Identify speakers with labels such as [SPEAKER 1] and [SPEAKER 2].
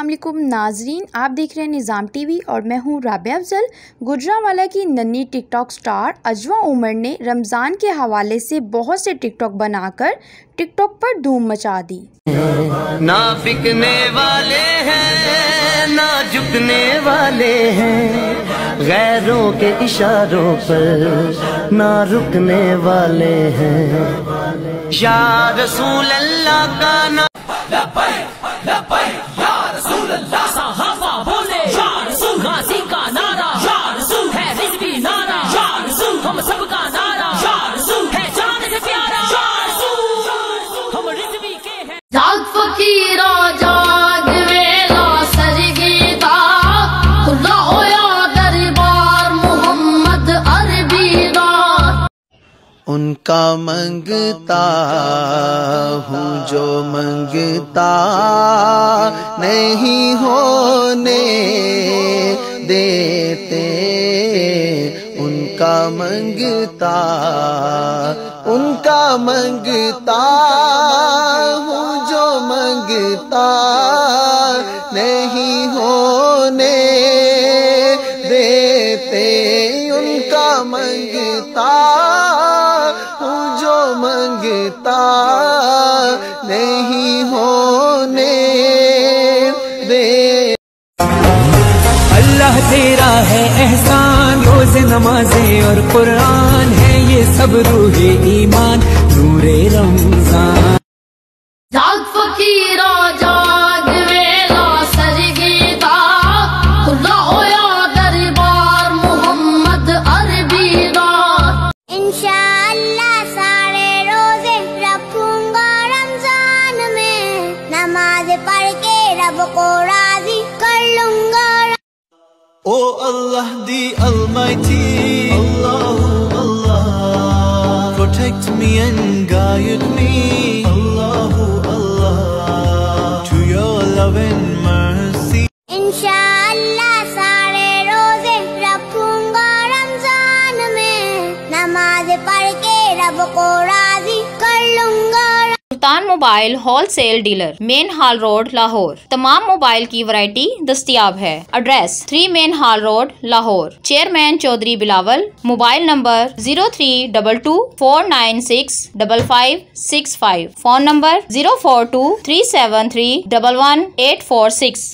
[SPEAKER 1] असलम नाजरीन, आप देख रहे हैं निज़ाम टीवी और मैं हूँ राबिया अफजल। गुजरावाला की नन्ही टिकटॉक स्टार अजवा उमर ने रमज़ान के हवाले से बहुत से टिकटॉक बनाकर टिकटॉक पर धूम मचा दी।
[SPEAKER 2] ना बिकने वाले हैं, ना झुकने वाले हैं। गैरों के इशारों पर ना रुकने वाले हैं। या रसूल अल्लाह का ना उनका मंगता हूँ, जो मंगता नहीं होने देते। उनका मंगता उनका मंगता हूँ, जो मंगता नहीं होने देते। उनका मंगता मंगता नहीं होने दे।
[SPEAKER 3] अल्लाह तेरा है एहसान, रोज नमाजें और कुरान है ये सब रूहे ईमान। नूरे
[SPEAKER 4] Ramzan नमाज पढ़ के रब को राजी कर लूंगा
[SPEAKER 2] O Allah the Almighty, Allahu Allah, protect me and guide me, Allahu Allah, to your love and mercy.
[SPEAKER 4] इंशाअल्लाह सारे रोजे रखूंगा रमजान में नमाज पढ़ के रब को राजी कर लूंगा
[SPEAKER 1] Sultan mobile wholesale dealer, main Hall Road, Lahore. तमाम मोबाइल की वरायटी दस्तियाब है। Address, three main Hall Road, Lahore. Chairman Chaudhry Bilawal, mobile number zero three double two four nine six double five six five. Phone number zero four two three seven three double one eight four six.